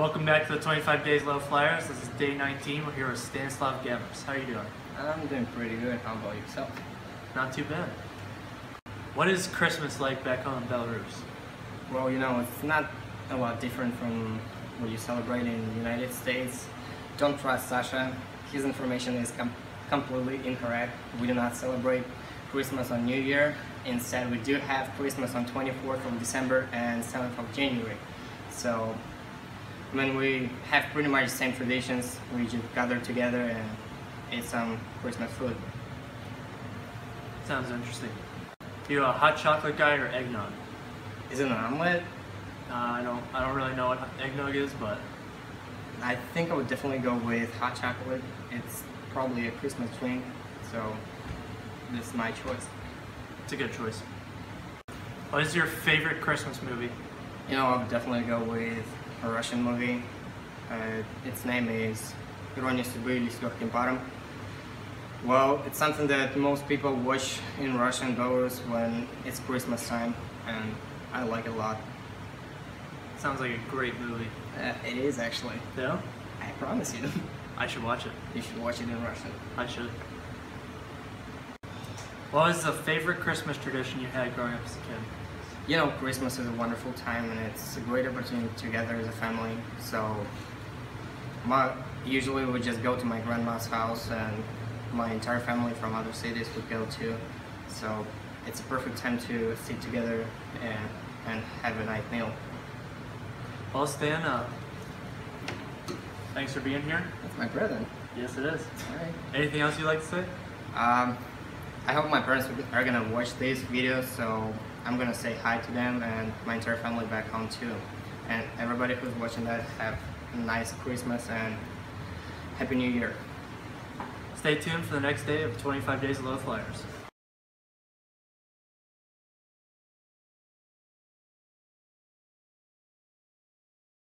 Welcome back to the 25 Days Low Flyers. This is day 19. We're here with Stanislav Haurus. How are you doing? I'm doing pretty good. How about yourself? Not too bad. What is Christmas like back home in Belarus? Well, you know, it's not a lot different from what you celebrate in the United States. Don't trust Sasha. His information is com- completely incorrect. We do not celebrate Christmas on New Year. Instead, we do have Christmas on 24th of December and 7th of January. So, when we have pretty much the same traditions, we just gather together and eat some Christmas food. Sounds interesting. You a hot chocolate guy or eggnog? Is it an omelet? Uh, I don't. I don't really know what eggnog is, but I think I would definitely go with hot chocolate. It's probably a Christmas drink, so this is my choice. it's a good choice. What is your favorite Christmas movie? You know, I would definitely go with a Russian movie. Uh, its name is Ironia судьбы или с легким паром. Well, it's something that most people watch in Russia and Belarus when it's Christmas time, and I like it a lot. Sounds like a great movie. Uh, it is actually. Yeah? I promise you. I should watch it. you should watch it in Russian. I should. What was the favorite Christmas tradition you had growing up as a kid? You know, Christmas is a wonderful time and it's a great opportunity to gather as a family. So, my usually we just go to my grandma's house and my entire family from other cities would go too. So, it's a perfect time to sit together and, and have a night meal. Well, Stan, uh, thanks for being here. That's my present. Yes, it is. All right. Anything else you'd like to say? Um, I hope my parents are gonna watch this video, so I'm gonna say hi to them and my entire family back home too. And everybody who's watching that have a nice Christmas and Happy New Year. Stay tuned for the next day of 25 Days of Low Flyers.